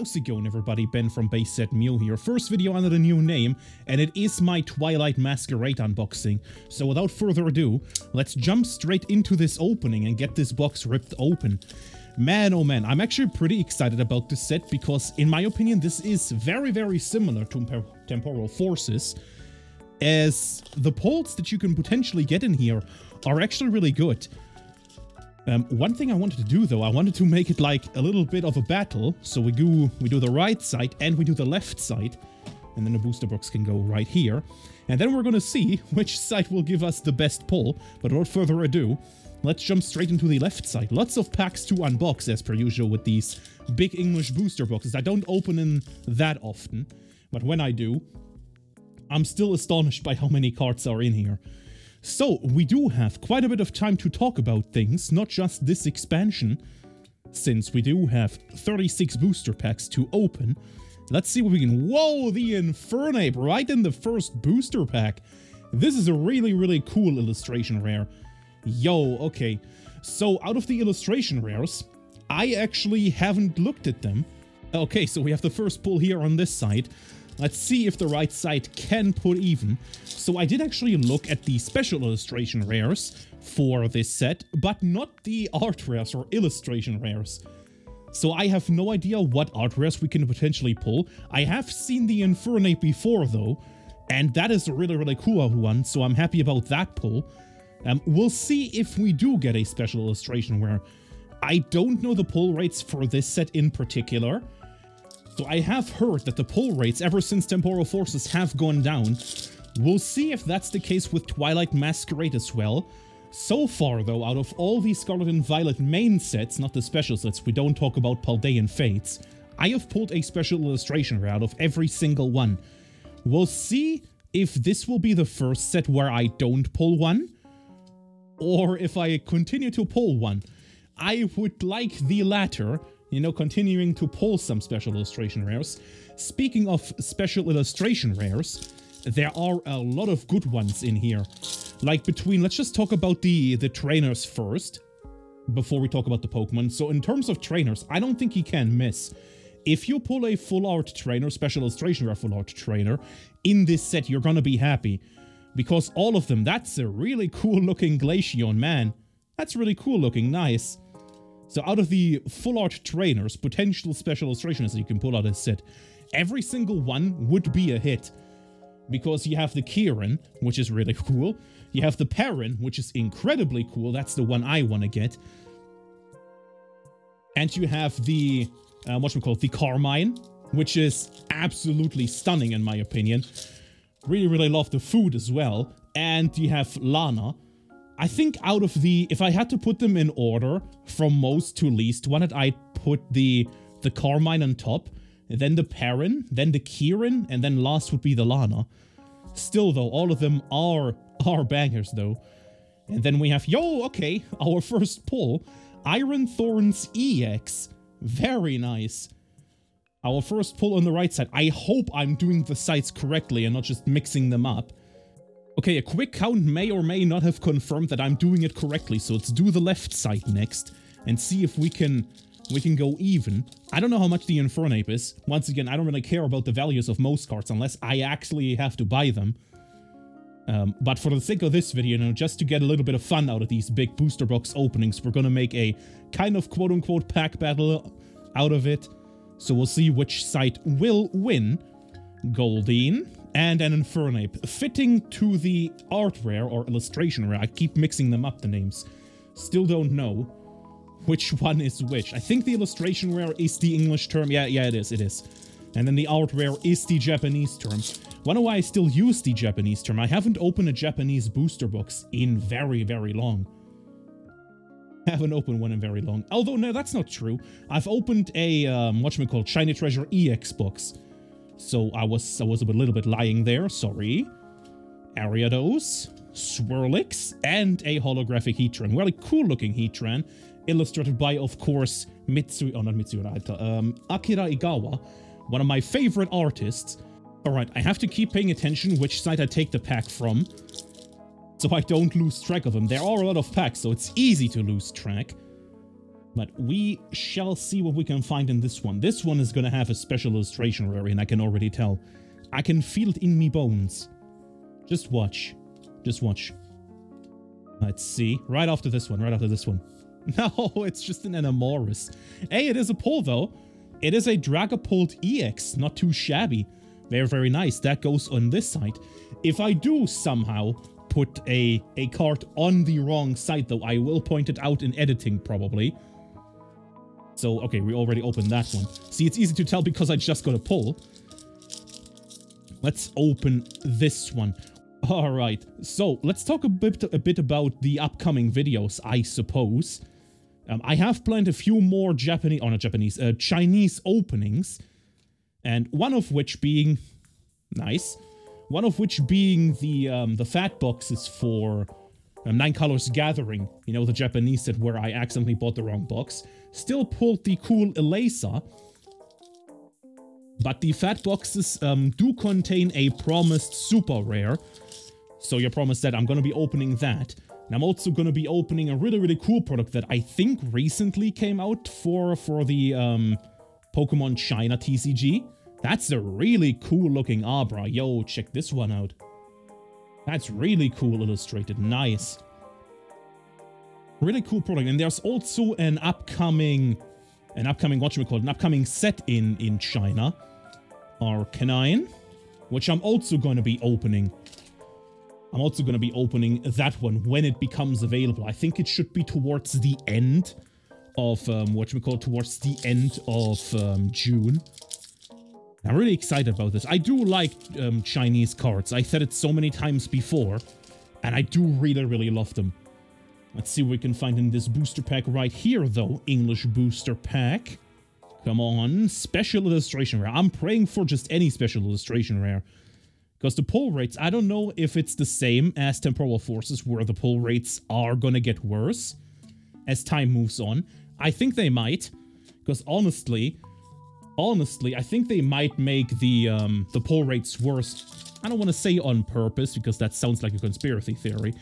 How's it going everybody, Ben from Base Set Mew here. First video under the new name, and it is my Twilight Masquerade unboxing. So without further ado, let's jump straight into this opening and get this box ripped open. Man oh man, I'm actually pretty excited about this set because in my opinion this is very very similar to Temporal Forces as the pulls that you can potentially get in here are actually really good. Um, one thing I wanted to do though, I wanted to make it like a little bit of a battle. So we do we do the right side and we do the left side. And then the booster box can go right here. And then we're gonna see which side will give us the best pull. But without further ado, let's jump straight into the left side. Lots of packs to unbox as per usual with these big English booster boxes. I don't open in that often. But when I do, I'm still astonished by how many cards are in here. So, we do have quite a bit of time to talk about things, not just this expansion, since we do have 36 booster packs to open. Let's see what we can... Whoa, the Infernape right in the first booster pack. This is a really, really cool illustration rare. Yo, okay. So, out of the illustration rares, I actually haven't looked at them. Okay, so we have the first pull here on this side. Let's see if the right side can put even. So I did actually look at the special illustration rares for this set, but not the art rares or illustration rares. So I have no idea what art rares we can potentially pull. I have seen the Infernape before though, and that is a really, really cool one, so I'm happy about that pull. Um, we'll see if we do get a special illustration rare. I don't know the pull rates for this set in particular, so I have heard that the pull rates ever since Temporal Forces have gone down. We'll see if that's the case with Twilight Masquerade as well. So far though, out of all the Scarlet and Violet main sets, not the special sets, we don't talk about Paldean Fates, I have pulled a special illustration out of every single one. We'll see if this will be the first set where I don't pull one, or if I continue to pull one. I would like the latter, you know, continuing to pull some special illustration rares. Speaking of special illustration rares, there are a lot of good ones in here. Like between, let's just talk about the, the trainers first, before we talk about the Pokemon. So in terms of trainers, I don't think you can miss. If you pull a full art trainer, special illustration rare full art trainer, in this set, you're gonna be happy. Because all of them, that's a really cool looking Glaceon, man. That's really cool looking, nice. So out of the full art trainers, potential special illustrations that you can pull out of this set, every single one would be a hit. Because you have the Kieran, which is really cool. You have the Perrin, which is incredibly cool. That's the one I want to get. And you have the, uh, what we call the Carmine, which is absolutely stunning in my opinion. Really, really love the food as well. And you have Lana, I think out of the, if I had to put them in order from most to least, one that I'd put the, the Carmine on top, then the Perrin, then the Kieran, and then last would be the Lana. Still though, all of them are, are bangers though. And then we have, yo, okay, our first pull, Iron Thorns EX. Very nice. Our first pull on the right side. I hope I'm doing the sides correctly and not just mixing them up. Okay, a quick count may or may not have confirmed that I'm doing it correctly, so let's do the left side next and see if we can we can go even. I don't know how much the Infernape is. Once again, I don't really care about the values of most cards unless I actually have to buy them. Um, but for the sake of this video, you know, just to get a little bit of fun out of these big booster box openings, we're gonna make a kind of quote-unquote pack battle out of it. So we'll see which side will win. Goldeen, and an Infernape, fitting to the art rare or illustration rare. I keep mixing them up, the names. Still don't know which one is which. I think the illustration rare is the English term. Yeah, yeah, it is, it is. And then the art rare is the Japanese term. Wonder why I still use the Japanese term. I haven't opened a Japanese booster box in very, very long. Haven't opened one in very long. Although, no, that's not true. I've opened a, um, whatchamacallit, Shiny Treasure EX box so I was I was a little bit lying there, sorry. Ariados, Swirlix, and a holographic Heatran. Really cool looking Heatran, illustrated by, of course, Mitsu, oh not Mitsuya, um, Akira Egawa, one of my favorite artists. Alright, I have to keep paying attention which side I take the pack from, so I don't lose track of them. There are a lot of packs, so it's easy to lose track. But we shall see what we can find in this one. This one is going to have a special illustration rare, and I can already tell. I can feel it in me bones. Just watch. Just watch. Let's see. Right after this one, right after this one. No, it's just an Enamorus. Hey, it is a pull, though. It is a Dragapult EX. Not too shabby. Very, very nice. That goes on this side. If I do somehow put a, a card on the wrong side, though, I will point it out in editing, probably. So, okay, we already opened that one. See, it's easy to tell because I just got a pull. Let's open this one. All right, so let's talk a bit a bit about the upcoming videos, I suppose. Um, I have planned a few more Japanese, or not Japanese, uh, Chinese openings, and one of which being nice, one of which being the um, the fat boxes for um, Nine Colors Gathering. You know, the Japanese set where I accidentally bought the wrong box. Still pulled the cool Elesa, but the fat boxes um, do contain a promised super rare. So you promised that I'm going to be opening that. And I'm also going to be opening a really, really cool product that I think recently came out for, for the um, Pokemon China TCG. That's a really cool looking Abra. Yo, check this one out. That's really cool illustrated. Nice. Really cool product. And there's also an upcoming, an upcoming, what should we call it? An upcoming set in, in China. Arcanine, which I'm also going to be opening. I'm also going to be opening that one when it becomes available. I think it should be towards the end of, um, what we call towards the end of um, June. I'm really excited about this. I do like um, Chinese cards. I said it so many times before, and I do really, really love them. Let's see what we can find in this booster pack right here, though. English booster pack. Come on. Special illustration rare. I'm praying for just any special illustration rare. Because the pull rates, I don't know if it's the same as Temporal Forces, where the pull rates are gonna get worse as time moves on. I think they might. Because honestly, honestly, I think they might make the um, the pull rates worse. I don't want to say on purpose, because that sounds like a conspiracy theory.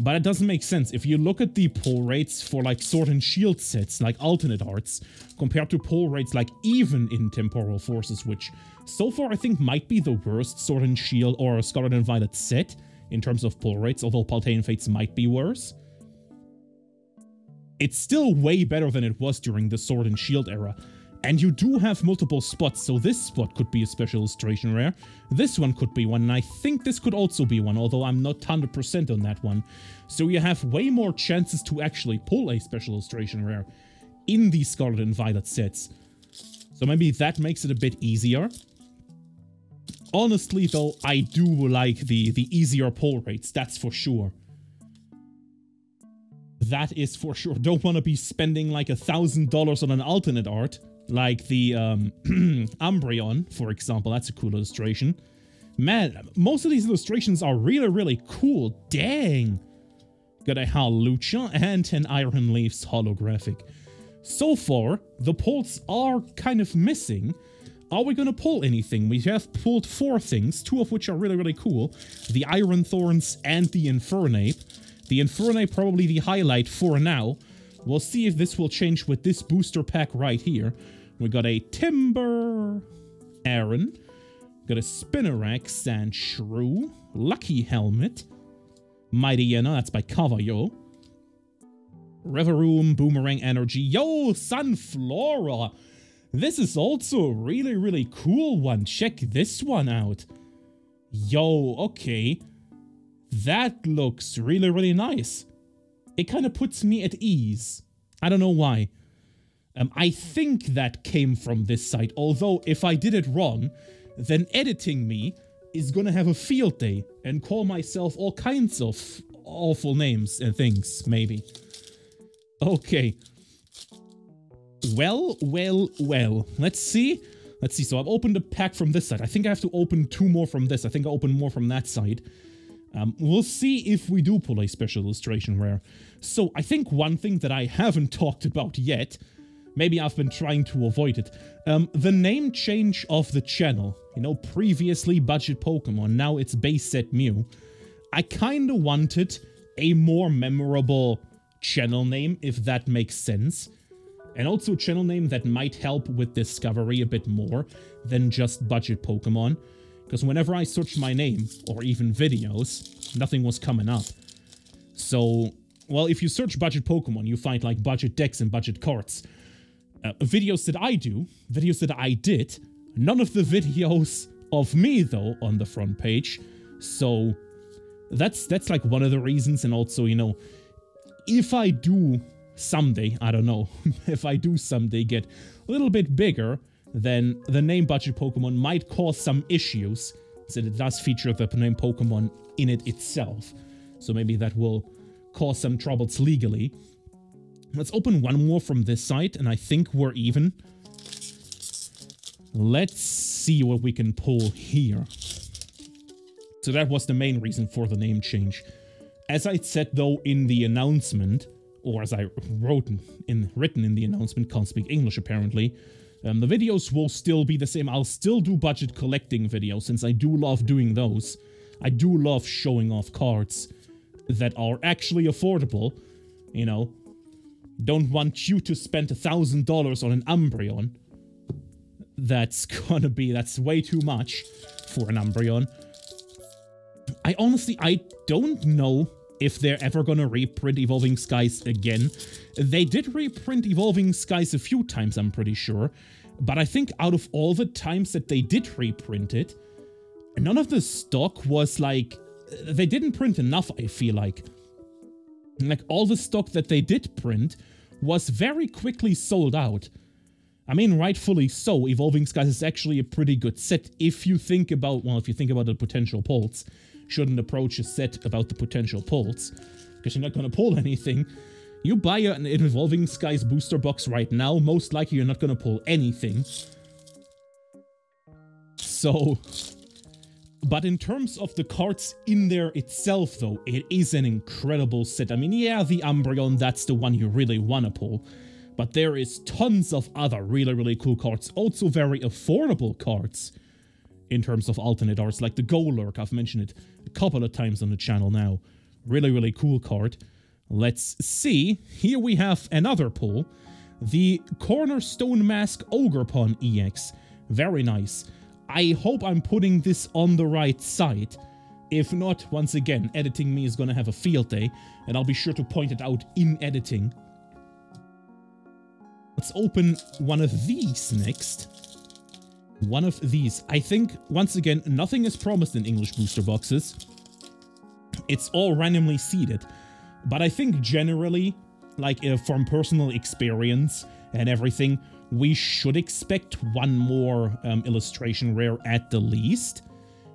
But it doesn't make sense. If you look at the pull rates for like Sword and Shield sets, like alternate arts, compared to pull rates like even in Temporal Forces, which so far I think might be the worst Sword and Shield or Scarlet and Violet set in terms of pull rates, although Paldean Fates might be worse. It's still way better than it was during the Sword and Shield era. And you do have multiple spots, so this spot could be a special illustration rare. This one could be one, and I think this could also be one, although I'm not 100% on that one. So you have way more chances to actually pull a special illustration rare in these Scarlet and Violet sets. So maybe that makes it a bit easier. Honestly, though, I do like the, the easier pull rates, that's for sure. That is for sure. Don't want to be spending like a thousand dollars on an alternate art like the um, Umbreon, for example. That's a cool illustration. Man, most of these illustrations are really, really cool. Dang. Got a Hawlucha and an Iron Leaves holographic. So far, the pulls are kind of missing. Are we gonna pull anything? We have pulled four things, two of which are really, really cool. The Iron Thorns and the Infernape. The Infernape probably the highlight for now. We'll see if this will change with this booster pack right here. We got a Timber Aaron. Got a spinnerax and shrew. Lucky Helmet. Mighty Mightyena, that's by Cavallo. Reveroom, Boomerang Energy. Yo, Sunflora! This is also a really, really cool one. Check this one out. Yo, okay. That looks really, really nice. It kind of puts me at ease. I don't know why. Um, I think that came from this site, although if I did it wrong, then editing me is gonna have a field day and call myself all kinds of awful names and things, maybe. Okay. Well, well, well. Let's see. Let's see. So I've opened a pack from this side. I think I have to open two more from this. I think I open more from that side. Um, we'll see if we do pull a special illustration rare. So I think one thing that I haven't talked about yet Maybe I've been trying to avoid it. Um, the name change of the channel. You know, previously Budget Pokemon, now it's Base Set Mew. I kinda wanted a more memorable channel name, if that makes sense. and also a channel name that might help with discovery a bit more than just budget Pokemon. Because whenever I searched my name, or even videos, nothing was coming up. So, well, if you search budget Pokemon, you find like budget decks and budget cards. Uh, videos that I do, videos that I did, none of the videos of me though on the front page. So that's that's like one of the reasons and also, you know, if I do someday, I don't know, if I do someday get a little bit bigger, then the name budget Pokemon might cause some issues, since it does feature the name Pokemon in it itself. So maybe that will cause some troubles legally. Let's open one more from this side, and I think we're even. Let's see what we can pull here. So that was the main reason for the name change. As I said though in the announcement, or as I wrote in written in the announcement, can't speak English apparently, um, the videos will still be the same. I'll still do budget collecting videos since I do love doing those. I do love showing off cards that are actually affordable, you know. Don't want you to spend a thousand dollars on an Umbreon. That's gonna be, that's way too much for an Umbreon. I honestly, I don't know if they're ever gonna reprint Evolving Skies again. They did reprint Evolving Skies a few times, I'm pretty sure. But I think out of all the times that they did reprint it, none of the stock was like... They didn't print enough, I feel like. Like, all the stock that they did print was very quickly sold out. I mean, rightfully so, Evolving Skies is actually a pretty good set if you think about, well, if you think about the potential pulls shouldn't approach a set about the potential pulls, because you're not going to pull anything. You buy an Evolving Skies booster box right now, most likely you're not going to pull anything. So... But in terms of the cards in there itself, though, it is an incredible set. I mean, yeah, the Umbreon, that's the one you really want to pull. But there is tons of other really, really cool cards. Also very affordable cards in terms of alternate arts, like the Golurk, I've mentioned it a couple of times on the channel now. Really, really cool card. Let's see. Here we have another pull. The Cornerstone Mask Ogerpon EX. Very nice. I hope I'm putting this on the right side. If not, once again, editing me is gonna have a field day, and I'll be sure to point it out in editing. Let's open one of these next one of these. I think, once again, nothing is promised in English booster boxes. It's all randomly seeded. But I think generally, like uh, from personal experience and everything, we should expect one more um, illustration rare at the least.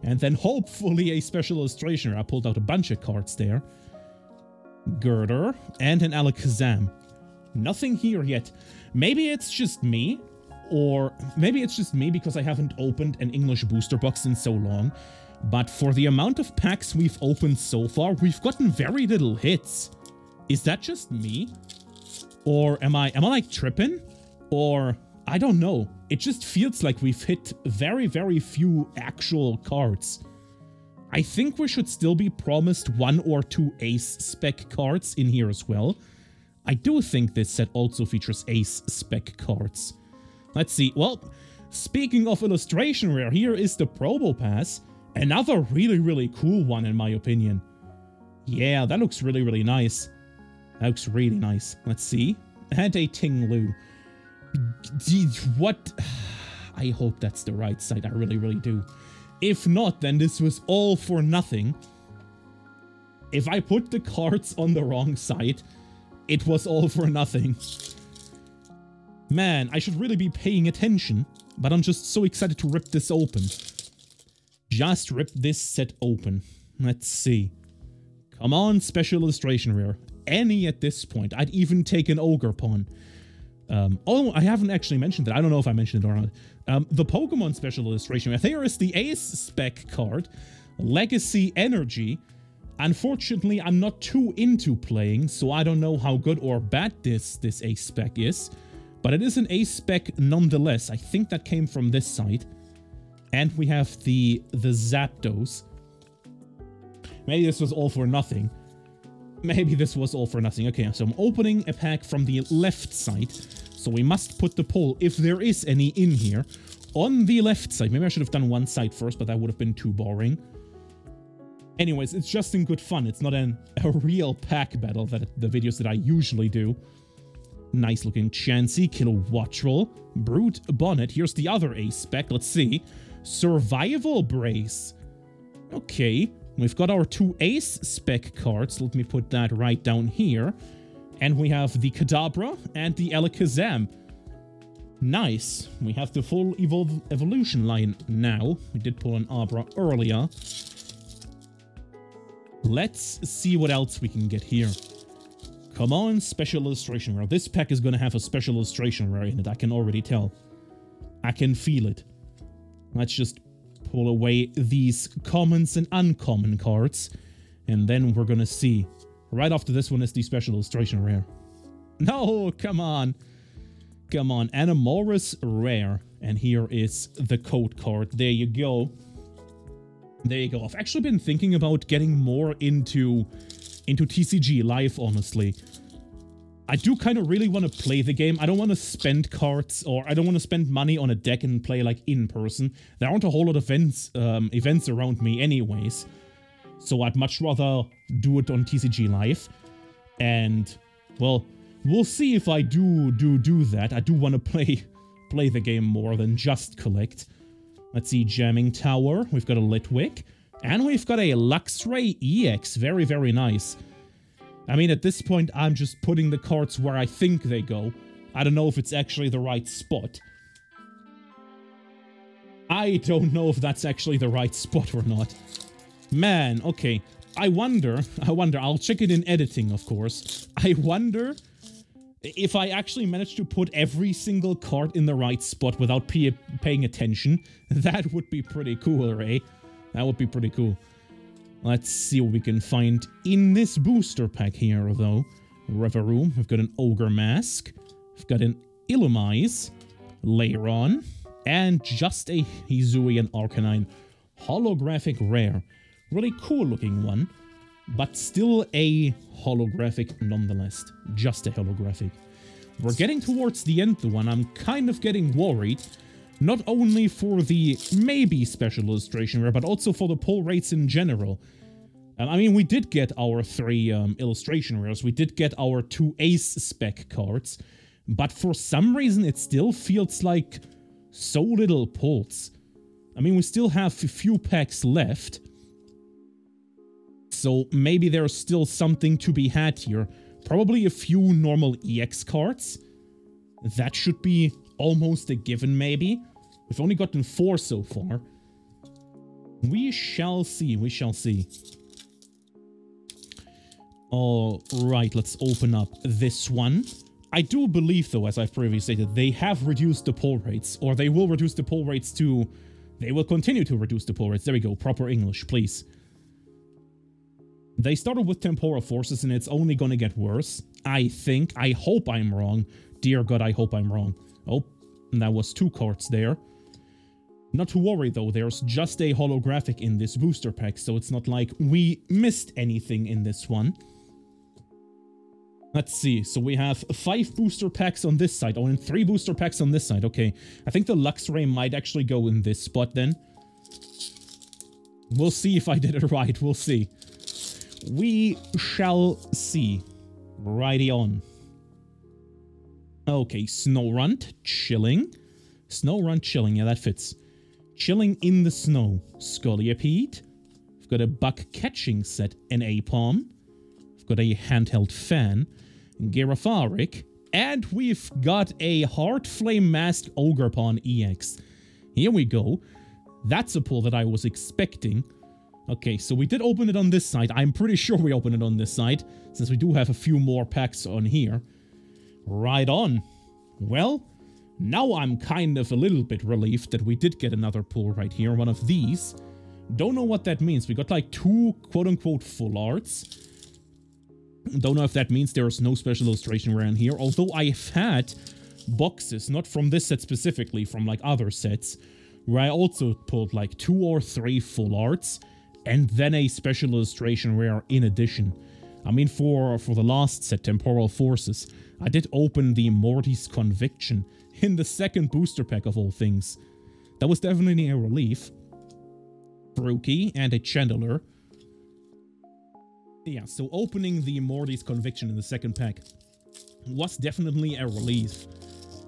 And then hopefully a special illustration rare. I pulled out a bunch of cards there. Girder and an Alakazam. Nothing here yet. Maybe it's just me, or maybe it's just me because I haven't opened an English booster box in so long, but for the amount of packs we've opened so far, we've gotten very little hits. Is that just me? Or am I, am I like tripping? Or, I don't know. It just feels like we've hit very, very few actual cards. I think we should still be promised one or two ace spec cards in here as well. I do think this set also features ace spec cards. Let's see. Well, speaking of illustration rare, here is the Probopass. Another really, really cool one in my opinion. Yeah, that looks really, really nice. That looks really nice. Let's see. And a Ting Lu. What? I hope that's the right side. I really, really do. If not, then this was all for nothing. If I put the cards on the wrong side, it was all for nothing. Man, I should really be paying attention, but I'm just so excited to rip this open. Just rip this set open. Let's see. Come on, special illustration rare. Any at this point. I'd even take an Ogerpon. Um, oh, I haven't actually mentioned that. I don't know if I mentioned it or not. Um, the Pokemon special illustration. I think there is the Ace spec card, Legacy Energy. Unfortunately, I'm not too into playing, so I don't know how good or bad this, this Ace spec is. But it is an Ace spec nonetheless. I think that came from this side. And we have the, the Zapdos. Maybe this was all for nothing. Maybe this was all for nothing. Okay, so I'm opening a pack from the left side. So we must put the pole, if there is any in here, on the left side. Maybe I should have done one side first, but that would have been too boring. Anyways, it's just in good fun. It's not an, a real pack battle that the videos that I usually do. Nice looking Chansey, Kilowattrel, Brute Bonnet. Here's the other ace spec. Let's see. Survival Brace. Okay, we've got our two ace spec cards. Let me put that right down here. And we have the Kadabra and the Alakazam. Nice. We have the full Evolve Evolution line now. We did pull an Abra earlier. Let's see what else we can get here. Come on, special illustration rare. This pack is going to have a special illustration rare in it. I can already tell. I can feel it. Let's just pull away these commons and uncommon cards. And then we're to see. Right after this one is the special illustration rare. No, come on. Come on. Enamorus rare. And here is the code card. There you go. There you go. I've actually been thinking about getting more into into TCG Live, honestly. I do kind of really want to play the game. I don't want to spend cards or I don't want to spend money on a deck and play like in person. There aren't a whole lot of events, um, events around me anyways. So I'd much rather do it on TCG Live. And, well, we'll see if I do do do that. I do want to play play the game more than just collect. Let's see, Jamming Tower. We've got a Litwick. And we've got a Luxray EX. Very, very nice. I mean, at this point, I'm just putting the cards where I think they go. I don't know if it's actually the right spot. I don't know if that's actually the right spot or not. Man, okay. I wonder, I wonder, I'll check it in editing, of course. I wonder if I actually managed to put every single card in the right spot without paying attention, that would be pretty cool, right? That would be pretty cool. Let's see what we can find in this booster pack here, though. Reverum, we've got an Ogre Mask, we've got an Illumise, Lairon, and just a Hisuian Arcanine holographic rare. Really cool looking one but still a holographic nonetheless. Just a holographic. We're getting towards the end though, and I'm kind of getting worried. Not only for the maybe special illustration rare, but also for the pull rates in general. I mean, we did get our three um, illustration rares, we did get our two ace spec cards, but for some reason it still feels like so little pulls. I mean, we still have a few packs left, so maybe there's still something to be had here. Probably a few normal EX cards. That should be almost a given, maybe. We've only gotten four so far. We shall see, we shall see. Alright, let's open up this one. I do believe, though, as I've previously stated, they have reduced the pull rates, or they will reduce the pull rates to... They will continue to reduce the pull rates. There we go, proper English, please. They started with temporal forces and it's only gonna get worse. I think. I hope I'm wrong. Dear God, I hope I'm wrong. Oh, that was two cards there. Not to worry though, there's just a holographic in this booster pack, so it's not like we missed anything in this one. Let's see, so we have five booster packs on this side, oh, and three booster packs on this side, okay. I think the Luxray might actually go in this spot then. We'll see if I did it right, we'll see. We shall see. Righty on. Okay, Snorunt, chilling. Snorunt, chilling, yeah, that fits. Chilling in the snow. Scolipede. We've got a bug catching set, an Aipom. We've got a handheld fan. Girafarig. And we've got a Heart Flame Mask Ogerpon EX. Here we go. That's a pull that I was expecting. Okay, so we did open it on this side. I'm pretty sure we opened it on this side, since we do have a few more packs on here. Right on. Well, now I'm kind of a little bit relieved that we did get another pull right here, one of these. Don't know what that means. We got like two quote-unquote full arts. Don't know if that means there's no special illustration around here, although I've had boxes, not from this set specifically, from like other sets, where I also pulled like two or three full arts, and then a special illustration rare in addition. I mean, for, for the last set, Temporal Forces, I did open the Morty's Conviction in the second booster pack of all things. That was definitely a relief. Grookey and a Chandelure. Yeah, so opening the Morty's Conviction in the second pack was definitely a relief,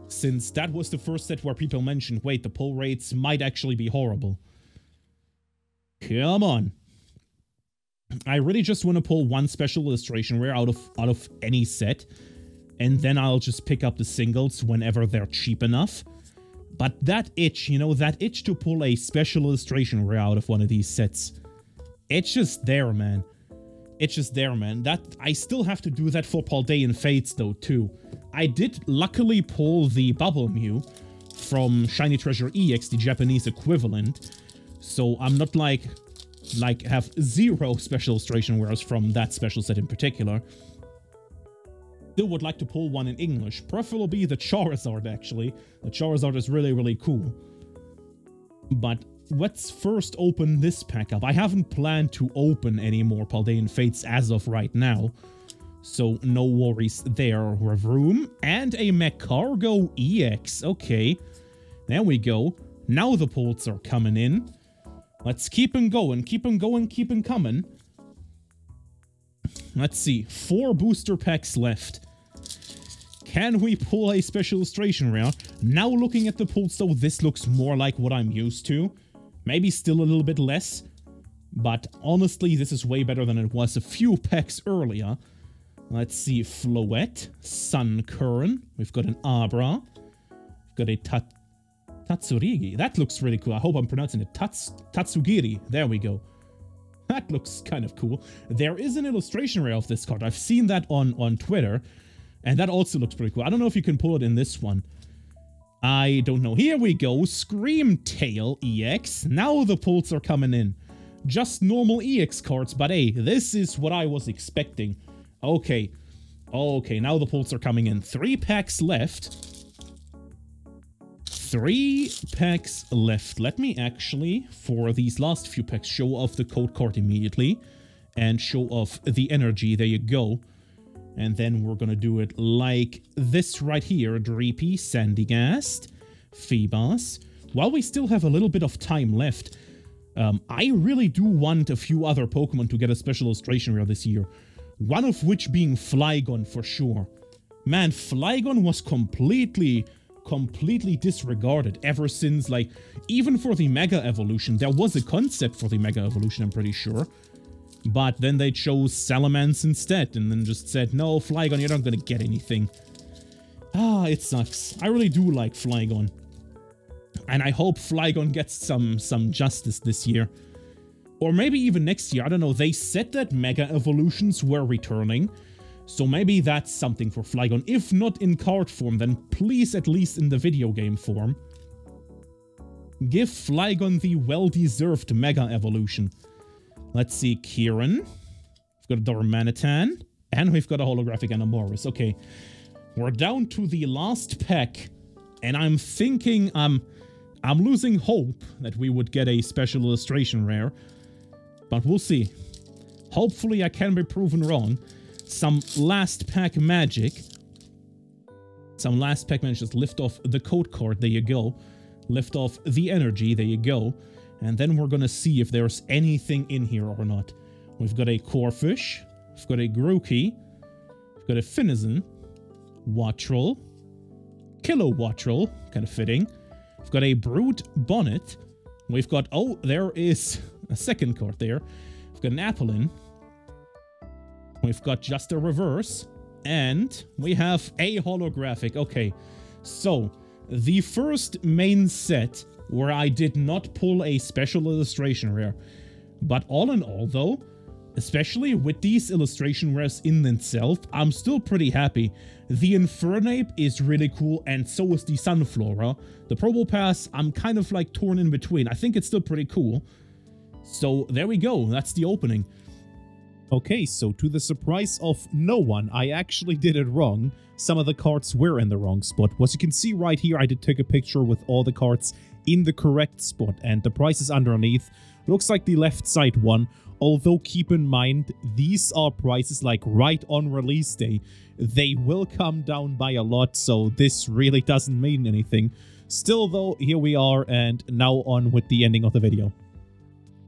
since that was the first set where people mentioned, wait, the pull rates might actually be horrible. Come on. I really just want to pull one special illustration rare out of out of any set, and then I'll just pick up the singles whenever they're cheap enough. But that itch, you know, that itch to pull a special illustration rare out of one of these sets, it's just there, man. It's just there, man. That I still have to do that for Paldean Fates, though, too. I did luckily pull the Bubble Mew from Shiny Treasure EX, the Japanese equivalent, so I'm not like like have zero special illustration wares from that special set in particular. Still would like to pull one in English, preferably the Charizard actually. The Charizard is really, really cool. But let's first open this pack up. I haven't planned to open any more Paldean Fates as of right now. So no worries there. Revroom and a Magcargo EX. Okay, there we go. Now the pulls are coming in. Let's keep him going, keep him going, keep him coming. Let's see, four booster packs left. Can we pull a special illustration rare? Now looking at the pulls though, this looks more like what I'm used to. Maybe still a little bit less. But honestly, this is way better than it was a few packs earlier. Let's see, Floette, Sunkern, we've got an Abra, we've got a Tat Tatsurigi. That looks really cool. I hope I'm pronouncing it. Tats Tatsugiri. There we go. That looks kind of cool. There is an illustration rare of this card. I've seen that on, on Twitter. And that also looks pretty cool. I don't know if you can pull it in this one. I don't know. Here we go. Scream Tail EX. Now the pulls are coming in. Just normal EX cards, but hey, this is what I was expecting. Okay. Okay, now the pulls are coming in. Three packs left three packs left. Let me actually, for these last few packs, show off the code card immediately and show off the energy. There you go. And then we're gonna do it like this right here. Dreepy, Sandygast, Feebas. While we still have a little bit of time left, um, I really do want a few other Pokemon to get a special illustration rare this year. One of which being Flygon for sure. Man, Flygon was completely completely disregarded ever since, like, even for the Mega Evolution, there was a concept for the Mega Evolution, I'm pretty sure. But then they chose Salamence instead, and then just said, no, Flygon, you're not gonna get anything. Ah, it sucks. I really do like Flygon. And I hope Flygon gets some, some justice this year. Or maybe even next year, I don't know. They said that Mega Evolutions were returning, so maybe that's something for Flygon. If not in card form, then please at least in the video game form. Give Flygon the well-deserved Mega Evolution. Let's see, Kieran. We've got a Darmanitan. And we've got a holographic Enamorus. Okay. We're down to the last pack. And I'm thinking I'm... I'm losing hope that we would get a special illustration rare. But we'll see. Hopefully I can be proven wrong some last pack magic. Some last pack magic. Just lift off the code card. There you go. Lift off the energy. There you go. And then we're gonna see if there's anything in here or not. We've got a Corphish, We've got a Grookey. We've got a Finizen. Wattrel. Kilowattrel. Kind of fitting. We've got a Brute Bonnet. We've got... Oh, there is a second card there. We've got an Applin. We've got just a reverse. And we have a holographic. Okay, so the first main set where I did not pull a special illustration rare. But all in all though, especially with these illustration rares in themselves, I'm still pretty happy. The Infernape is really cool and so is the Sunflora. The Probopass, I'm kind of like torn in between. I think it's still pretty cool. So there we go, that's the opening. Okay, so to the surprise of no one, I actually did it wrong. Some of the cards were in the wrong spot. As you can see right here, I did take a picture with all the cards in the correct spot and the prices underneath Looks like the left side one. Although keep in mind, these are prices like right on release day. They will come down by a lot, so this really doesn't mean anything. Still though, here we are and now on with the ending of the video.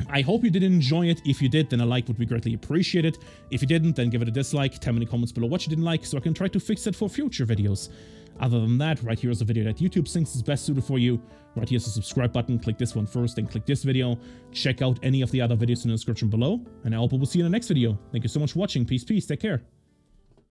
I hope you did enjoy it. If you did, then a like would be greatly appreciated. If you didn't, then give it a dislike. Tell me in the comments below what you didn't like so I can try to fix it for future videos. Other than that, right here is a video that YouTube thinks is best suited for you. Right here's the subscribe button. Click this one first, then click this video. Check out any of the other videos in the description below. And I hope we will see you in the next video. Thank you so much for watching. Peace, peace. Take care.